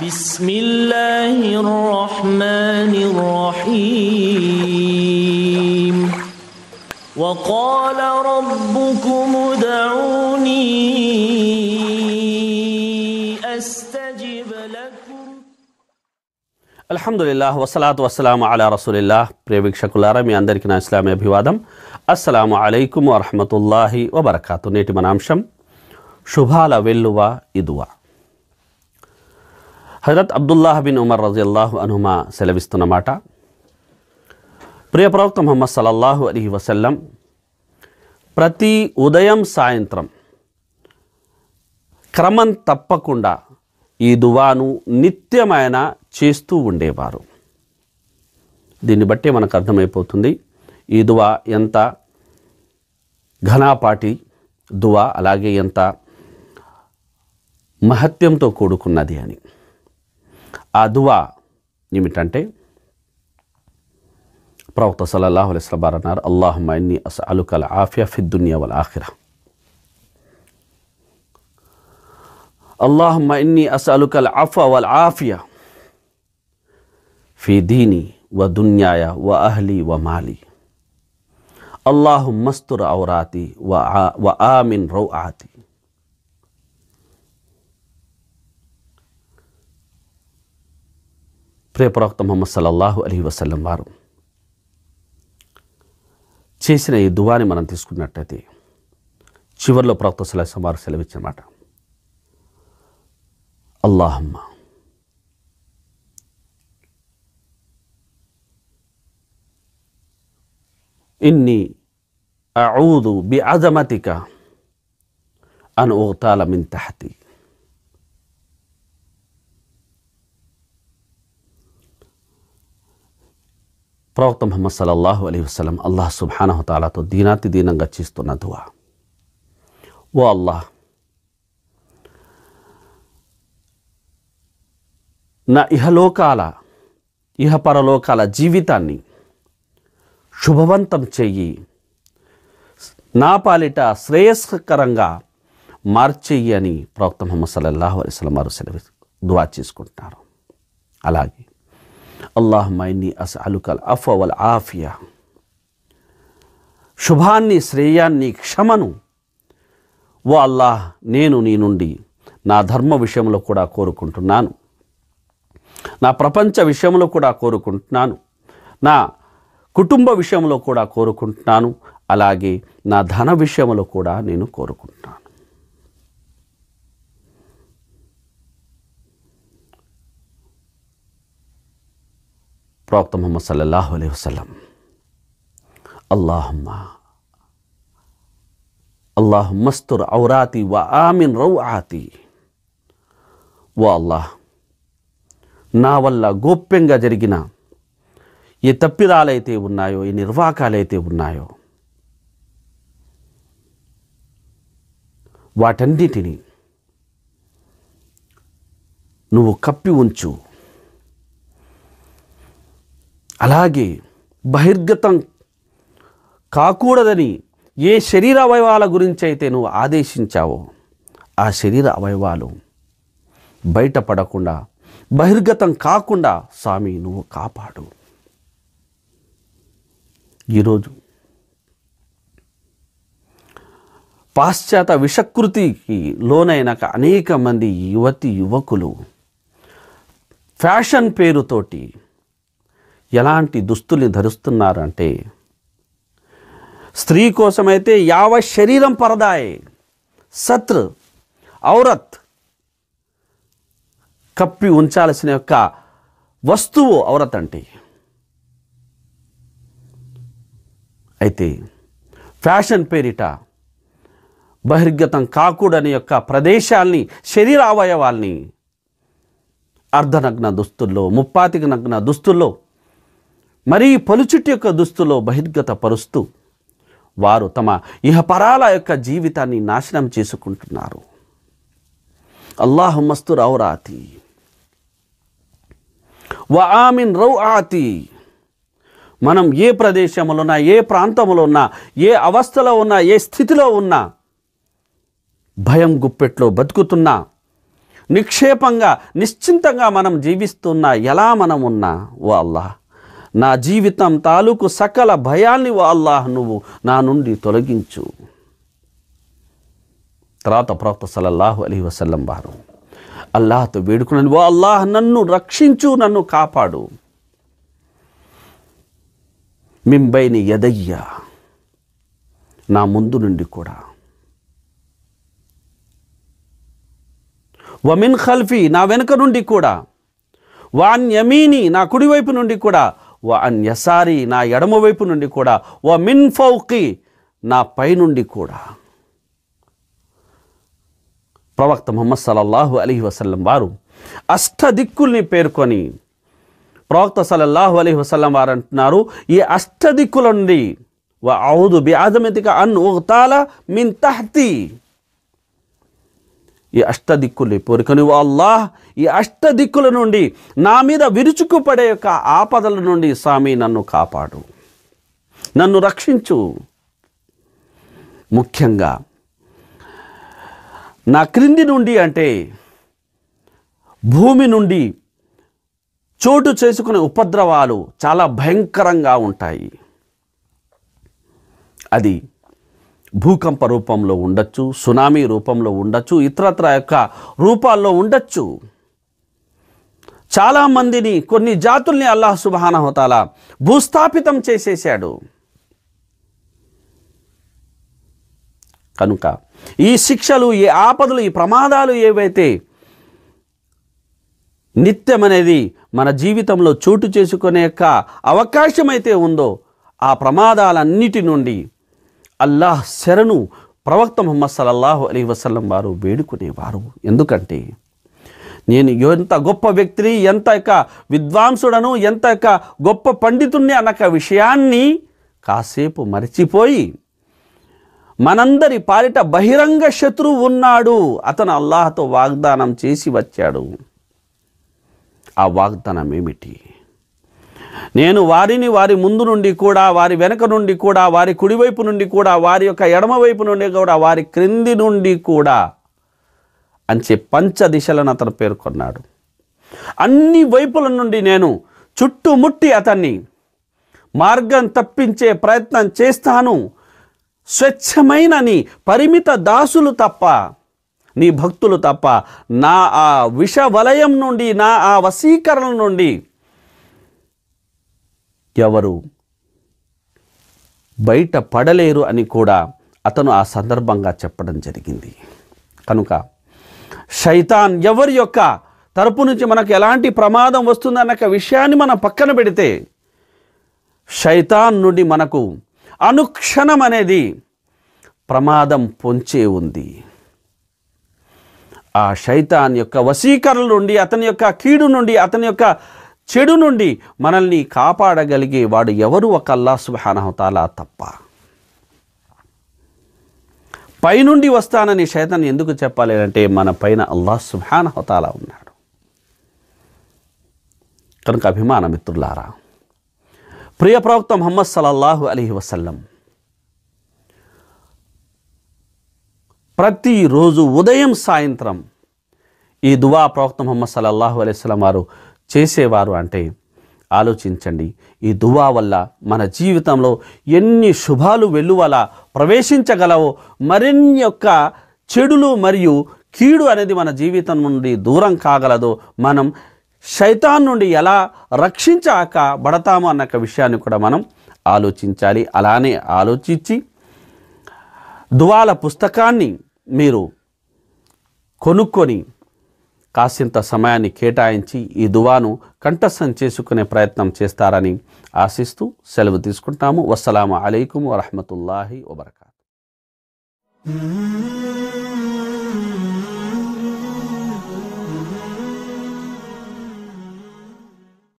بسم الله الرحمن الرحيم وقال ربكم ادعوني استجب لكم అల్హమ్దుల్లాహ్ వసలాతు వసలాం అలా రసూలిల్లాహ్ ప్రియ వీక్షకులారా మీ అందరికీ నా ఇస్లామీ అభివాదం అస్సలాము అలైకుం వరహమతుల్లాహి వబర్కాతు నేటి మన అంశం శుభాల వెల్లువ ఇదువ హజరత్ అబ్దుల్లాహ్ బిన్ ఉమర్ రజిల్లాహు అనుమా సెలవిస్తున్నమాట ప్రియ ప్రవక్త మొహమ్మద్ సలల్లాహు అలీ వసల్లం ప్రతి ఉదయం సాయంత్రం క్రమం తప్పకుండా ఈ దువాను నిత్యమైన చేస్తూ ఉండేవారు. దీన్ని బట్టి మనకు అర్థమైపోతుంది ఈ దువా ఎంత ఘనాపాటి దువా అలాగే ఎంత మహత్యంతో కూడుకున్నది అని. أدوى ఏమిటంటే ప్రవక్త సల్లల్లాహు అలైహి వసల్లం అన్నారు అల్లాహుమ్మ ఇన్నీ అసలుకల్ ఆఫియా ఫి దునియా వల్ ఆఖిరా. اللهم إني أسألك العفو والعافية في ديني ودنياي وأهلي ومالي اللهم استر عوراتي وآمن روعاتي ప్రియప్రవక్త మొహమ్మద్ సల్లల్లాహు అలీ వసల్లం వారు చేసిన ఈ దువాని మనం తీసుకున్నట్టయితే చివరిలో ప్రవక్త సలహా వారు సెలవిచ్చిన మాట అల్లాహమ్మ ఇన్ని అఊదు బి అజమతిక అను ఓ మిన్ తహతీ. ప్రవక్త ముహమ్మద్ సల్లల్లాహు అలీ వసలం అల్లాహ్ సుబ్హానహతాలతో దీనాతి దీనంగా చేస్తున్న దువా. ఓ అల్లాహ్ నా ఇహలోకాల ఇహపరలోకాల జీవితాన్ని శుభవంతం చెయ్యి నా పాలిట శ్రేయస్కరంగా మార్చెయ్యి అని ప్రవక్త ముహమ్మద్ సల్లల్లాహు అలైస్లం వారు సెలవు దువా చేసుకుంటున్నారు. అలాగే అల్లాహ్ మైని అస్ అలుకల్ అఫ్ ఆఫియా శుభాన్ని శ్రేయాన్ని క్షమను. ఓ అల్లాహ్ నేను నీ నుండి నా ధర్మ విషయంలో కూడా కోరుకుంటున్నాను. నా ప్రపంచ విషయంలో కూడా కోరుకుంటున్నాను. నా కుటుంబ విషయంలో కూడా కోరుకుంటున్నాను. అలాగే నా ధన విషయంలో కూడా నేను కోరుకుంటున్నాను. ప్రవక్త ముహమ్మద్ సల్లల్లాహు అలై వసలం అల్లాహమ్మ అల్లాహమ్మస్తుర్ ఔరాతి వ ఆమిన్ రౌ ఆతి ఓ అల్లాహ్ నా వల్ల గోప్యంగా జరిగిన ఏ తప్పిదాలైతే ఉన్నాయో ఏ నిర్వాకాలైతే ఉన్నాయో వాటన్నిటినీ నువ్వు కప్పి ఉంచు. అలాగే బహిర్గతం కాకూడదని ఏ శరీర అవయవాల గురించి అయితే నువ్వు ఆదేశించావో ఆ శరీర అవయవాలు బయటపడకుండా బహిర్గతం కాకుండా స్వామి నువ్వు కాపాడు. ఈరోజు పాశ్చాత్య విషకృతికి లోనైనాక అనేక మంది యువతి యువకులు ఫ్యాషన్ పేరుతోటి ఎలాంటి దుస్తుల్ని ధరిస్తున్నారంటే స్త్రీ కోసమైతే యావ శరీరం పరదాయే. సత్ర్ ఔరత్ కప్పి ఉంచాల్సిన యొక్క వస్తువు ఔరత్ అంటే. అయితే ఫ్యాషన్ పేరిట బహిర్గతం కాకూడని యొక్క ప్రదేశాల్ని శరీర అవయవాల్ని అర్ధనగ్న దుస్తుల్లో ముప్పాతికి నగ్న దుస్తుల్లో మరీ పలుచుటి యొక్క దుస్తులో బహిర్గత పరుస్తూ వారు తమ ఇహపరాల యొక్క జీవితాన్ని నాశనం చేసుకుంటున్నారు. అల్లాహుమస్తు రౌరాతి. వ ఆమిన్ రౌ ఆతి మనం ఏ ప్రదేశంలో ఉన్నా ఏ ప్రాంతంలో ఉన్నా ఏ అవస్థలో ఉన్నా ఏ స్థితిలో ఉన్నా భయం గుప్పెట్లో బతుకుతున్నా నిక్షేపంగా నిశ్చింతంగా మనం జీవిస్తున్నా ఎలా మనం ఉన్నా ఓ అల్లాహ్ నా జీవితం తాలూకు సకల భయాన్ని అల్లాహ్ నువ్వు నా నుండి తొలగించు. తర్వాత ప్రవక్త సలల్లాహు అలీ వసల్లం వారు అల్లాహతో వేడుకున్నాను ఓ అల్లాహ్ నన్ను రక్షించు నన్ను కాపాడు. మింబైని ఎదయ్య నా ముందు నుండి కూడా. వమిన్ ఖల్ఫీ నా వెనుక నుండి కూడా. వాన్ యమీని నా కుడివైపు నుండి కూడా. వాన్ యసారి నా ఎడమవైపు నుండి కూడా వ మిన్ ఫౌకి నా పై నుండి కూడా. ప్రవక్త మొహమ్మద్ సలల్లాహు అలీ వసల్లం వారు అష్టదిక్కుల్ని పేర్కొని ప్రవక్త సలల్లాహు అలీ వసల్లం వారు అంటున్నారు ఈ అష్టదిక్కుల నుండి వ ఔదు బి ఆదమితిక అన్ ఉగతాల మిన్ తహ్తి. ఈ అష్ట దిక్కుల్ని కోరుకొని అల్లాహ్ ఈ అష్ట దిక్కుల నుండి నా మీద విరుచుకుపడే యొక్క ఆపదల నుండి స్వామి నన్ను కాపాడు. నన్ను రక్షించు. ముఖ్యంగా నా క్రింది నుండి అంటే భూమి నుండి చోటు చేసుకునే ఉపద్రవాలు చాలా భయంకరంగా ఉంటాయి. అది భూకంప రూపంలో ఉండొచ్చు సునామీ రూపంలో ఉండొచ్చు ఇతరత్ర యొక్క రూపాల్లో ఉండొచ్చు. చాలామందిని కొన్ని జాతుల్ని అల్లాహ్ సుబానహోతాల భూస్థాపితం చేసేసాడు కనుక ఈ శిక్షలు ఈ ఆపదలు ఈ ప్రమాదాలు ఏవైతే నిత్యం అనేది మన జీవితంలో చోటు చేసుకునే యొక్క అవకాశం అయితే ఉందో ఆ ప్రమాదాలన్నిటి నుండి అల్లాహ్ శరణు ప్రవక్త ముహమ్మద్ సల్లల్లాహు అలీ వసల్లం వారు వేడుకునేవారు. ఎందుకంటే నేను ఎంత గొప్ప వ్యక్తిని ఎంత యొక్క విద్వాంసుడను ఎంత యొక్క గొప్ప పండితుణ్ణి అన్న విషయాన్ని కాసేపు మరిచిపోయి మనందరి పాలిట బహిరంగ శత్రువు ఉన్నాడు. అతను అల్లాహతో వాగ్దానం చేసి వచ్చాడు. ఆ వాగ్దానం ఏమిటి? నేను వారిని వారి ముందు నుండి కూడా వారి వెనక నుండి కూడా వారి కుడివైపు నుండి కూడా వారి యొక్క ఎడమవైపు నుండి కూడా వారి క్రింది నుండి కూడా అంచే పంచ దిశలను అతను పేర్కొన్నాడు. అన్ని వైపుల నుండి నేను చుట్టుముట్టి అతన్ని మార్గం తప్పించే ప్రయత్నం చేస్తాను. స్వచ్ఛమైన నీ పరిమిత దాసులు తప్ప నీ భక్తులు తప్ప నా ఆ విష వలయం నుండి నా ఆ వశీకరణ నుండి ఎవరు బయట పడలేరు అని కూడా అతను ఆ సందర్భంగా చెప్పడం జరిగింది. కనుక శైతాన్ ఎవరి యొక్క తరపు నుంచి మనకు ఎలాంటి ప్రమాదం వస్తుందన్న విషయాన్ని మనం పక్కన పెడితే శైతాన్ నుండి మనకు అనుక్షణం అనేది ప్రమాదం పొంచే ఉంది. ఆ శైతాన్ యొక్క వశీకరణ నుండి అతని యొక్క కీడు నుండి అతని యొక్క చెడు నుండి మనల్ని కాపాడగలిగే వాడు ఎవరు ఒక అల్లా సుబానహతాలా తప్ప. పైనుండి వస్తానని శైతాన్ ఎందుకు చెప్పాలి అంటే మన పైన అల్లా సుబానహతాలా ఉన్నాడు. కనుక అభిమాన మిత్రులారా ప్రియ ప్రవక్త మొహమ్మద్ సలల్లాహు అలీ వసల్లం ప్రతిరోజు ఉదయం సాయంత్రం ఈ దువా ప్రవక్త మొహమ్మద్ సలల్లాహు అలైస్లం వారు చేసేవారు అంటే ఆలోచించండి. ఈ దువా వల్ల మన జీవితంలో ఎన్ని శుభాలు వెలువల ప్రవేశించగలవో మరిన్ని యొక్క చెడులు మరియు కీడు అనేది మన జీవితం నుండి దూరం కాగలదో మనం శైతాన్ నుండి ఎలా రక్షించాక పడతామో అన్న ఒక విషయాన్ని కూడా మనం ఆలోచించాలి. అలానే ఆలోచించి దువాల పుస్తకాన్ని మీరు కొనుక్కొని కాసింత సమయాన్ని కేటాయించి ఈ దువాను కంఠస్థం చేసుకునే ప్రయత్నం చేస్తారని ఆశిస్తూ సెలవు తీసుకుంటాము వస్సలాము అలైకుం వరహమతుల్లాహి వబర్కాతు Mm-hmm.